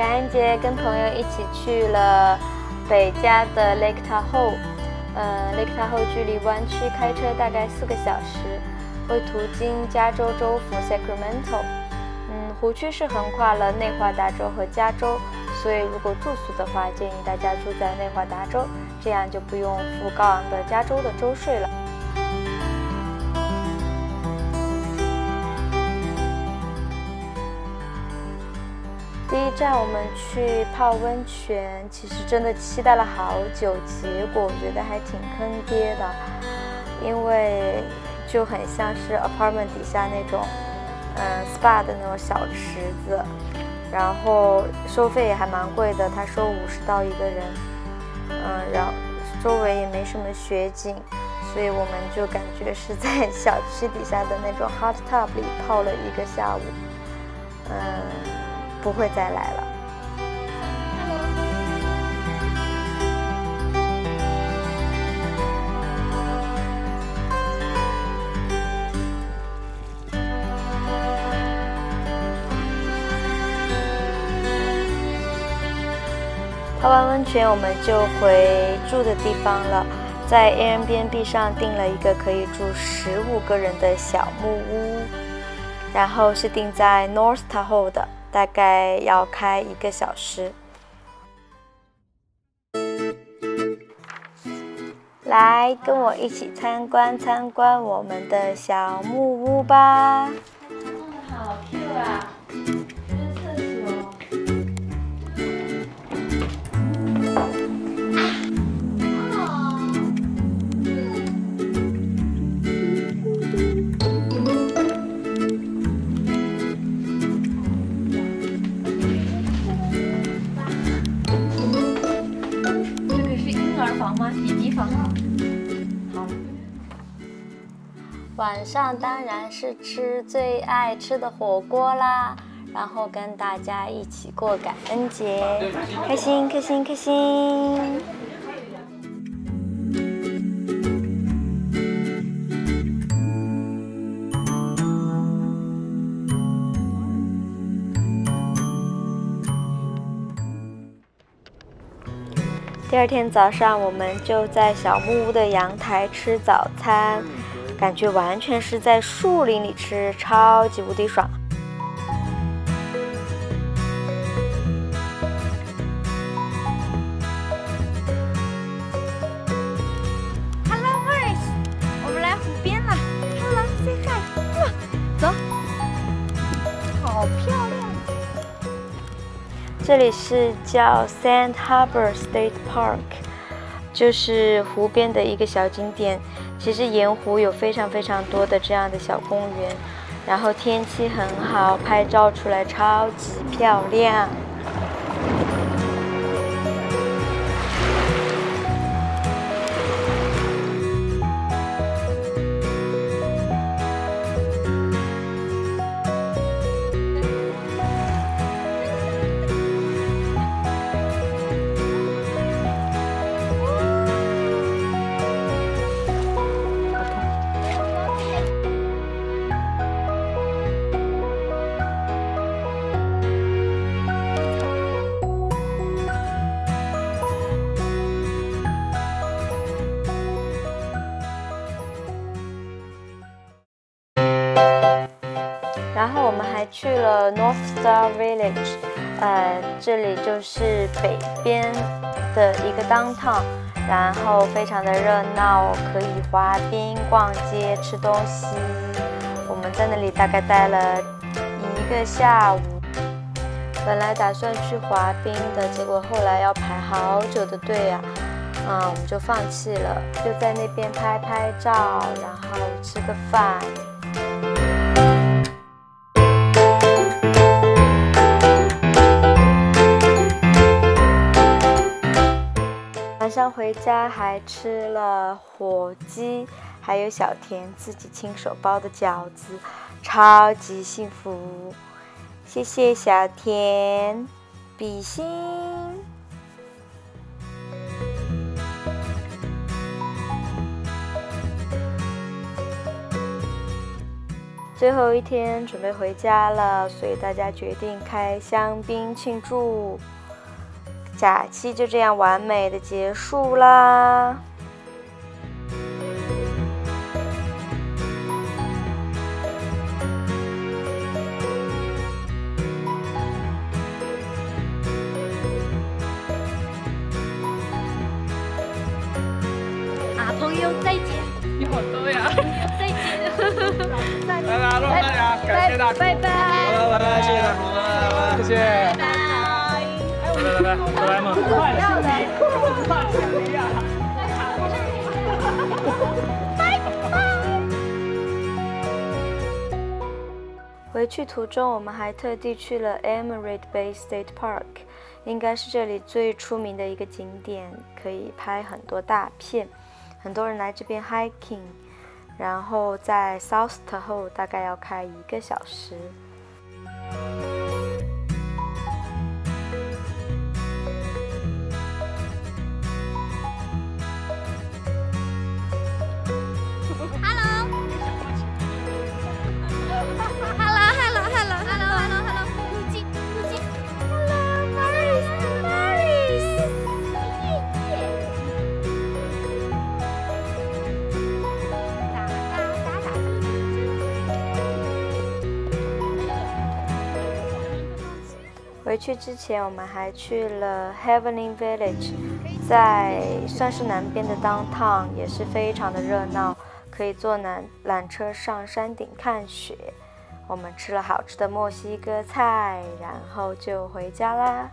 感恩节跟朋友一起去了北加的 Lake Tahoe，呃，Lake Tahoe 距离湾区开车大概四个小时，会途经加州州府 Sacramento。嗯，湖区是横跨了内华达州和加州，所以如果住宿的话，建议大家住在内华达州，这样就不用付高昂的加州的州税了。第一站我们去泡温泉，其实真的期待了好久，结果我觉得还挺坑爹的，因为就很像是 apartment 底下那种，嗯，spa 的那种小池子，然后收费也还蛮贵的，他收五十刀一个人，嗯，然后周围也没什么雪景，所以我们就感觉是在小区底下的那种 hot tub 里泡了一个下午，嗯。不会再来了。泡完温泉，我们就回住的地方了。在 Airbnb 上订了一个可以住十五个人的小木屋，然后是订在 North Tahoe 的。大概要开一个小时，来跟我一起参观参观我们的小木屋吧。好 Q 啊！晚上当然是吃最爱吃的火锅啦，然后跟大家一起过感恩节，开心开心开心。第二天早上，我们就在小木屋的阳台吃早餐。感觉完全是在树林里吃，超级无敌爽。Hello，Mars，我们来湖边了。Hello，say hi。哇，走，好漂亮。这里是叫 Sand Harbor State Park，就是湖边的一个小景点。其实盐湖有非常非常多的这样的小公园，然后天气很好，拍照出来超级漂亮。去了 North Star Village，呃，这里就是北边的一个 downtown，然后非常的热闹，可以滑冰、逛街、吃东西。我们在那里大概待了一个下午，本来打算去滑冰的，结果后来要排好久的队呀，嗯，我们就放弃了，就在那边拍拍照，然后吃个饭。晚上回家还吃了火鸡，还有小田自己亲手包的饺子，超级幸福！谢谢小田，比心。最后一天准备回家了，所以大家决定开香槟庆祝。假期就这样完美的结束啦。啊，朋友再见！你好多呀！再见！拜拜，大家，感谢大家，拜拜！拜拜，谢谢大厨，拜拜，谢谢，拜拜，拜拜，拜拜嘛，快点，快点呀！回去途中，我们还特地去了 Emerald Bay State Park，应该是这里最出名的一个景点，可以拍很多大片。很多人来这边 hiking，然后在 South Tahoe 大概要开一个小时。去之前，我们还去了 Heavenly Village，在算是南边的 Downtown，也是非常的热闹，可以坐缆缆车上山顶看雪。我们吃了好吃的墨西哥菜，然后就回家啦。